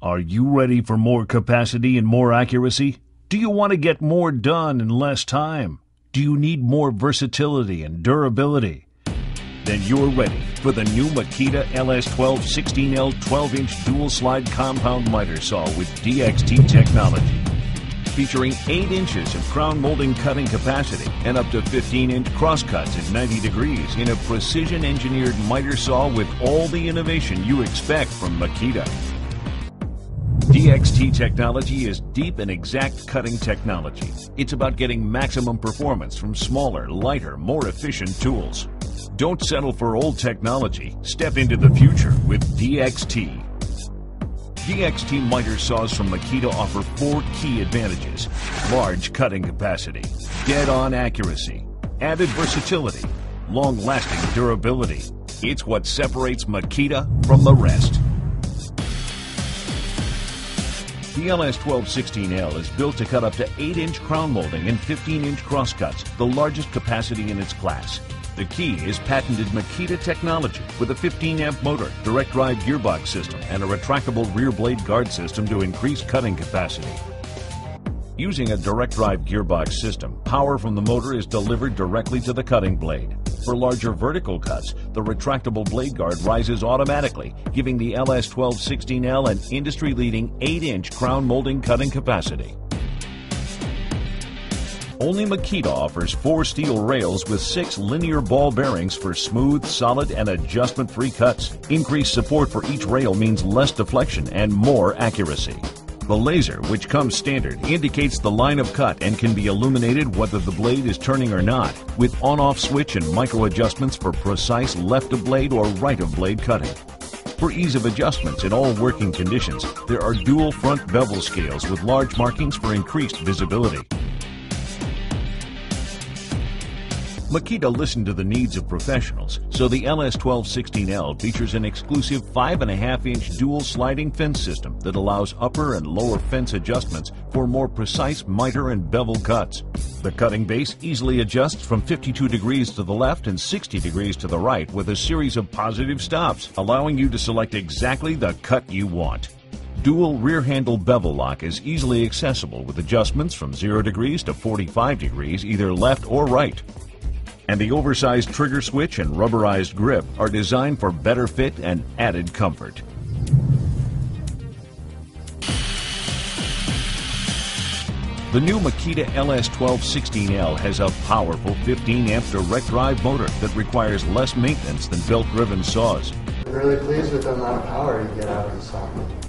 Are you ready for more capacity and more accuracy? Do you want to get more done in less time? Do you need more versatility and durability? Then you're ready for the new Makita LS1216L 12 inch dual slide compound miter saw with DXT technology. Featuring 8 inches of crown molding cutting capacity and up to 15 inch crosscuts at 90 degrees in a precision engineered miter saw with all the innovation you expect from Makita. DXT technology is deep and exact cutting technology. It's about getting maximum performance from smaller, lighter, more efficient tools. Don't settle for old technology. Step into the future with DXT. DXT miter saws from Makita offer four key advantages. Large cutting capacity, dead-on accuracy, added versatility, long-lasting durability. It's what separates Makita from the rest. The LS1216L is built to cut up to 8-inch crown molding and 15-inch crosscuts, the largest capacity in its class. The key is patented Makita technology with a 15-amp motor, direct drive gearbox system, and a retractable rear blade guard system to increase cutting capacity. Using a direct drive gearbox system, power from the motor is delivered directly to the cutting blade. For larger vertical cuts, the retractable blade guard rises automatically, giving the LS1216L an industry-leading 8-inch crown molding cutting capacity. Only Makita offers four steel rails with six linear ball bearings for smooth, solid, and adjustment-free cuts. Increased support for each rail means less deflection and more accuracy. The laser, which comes standard, indicates the line of cut and can be illuminated whether the blade is turning or not, with on-off switch and micro adjustments for precise left of blade or right of blade cutting. For ease of adjustments in all working conditions, there are dual front bevel scales with large markings for increased visibility. Makita listened to the needs of professionals, so the LS1216L features an exclusive 5.5 inch dual sliding fence system that allows upper and lower fence adjustments for more precise miter and bevel cuts. The cutting base easily adjusts from 52 degrees to the left and 60 degrees to the right with a series of positive stops, allowing you to select exactly the cut you want. Dual rear handle bevel lock is easily accessible with adjustments from 0 degrees to 45 degrees either left or right and the oversized trigger switch and rubberized grip are designed for better fit and added comfort. The new Makita LS1216L has a powerful 15-amp direct drive motor that requires less maintenance than belt-driven saws. I'm really pleased with the amount of power you get out of the saw.